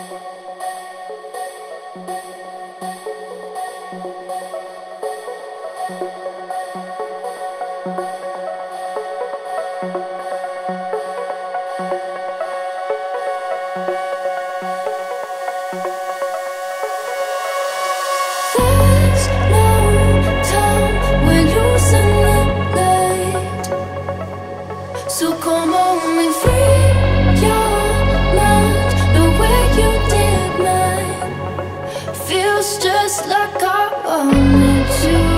thank you. Just like I want.